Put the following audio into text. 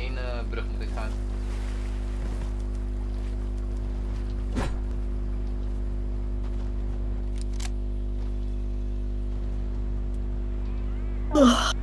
één eh, brug moet ik gaan. Oh.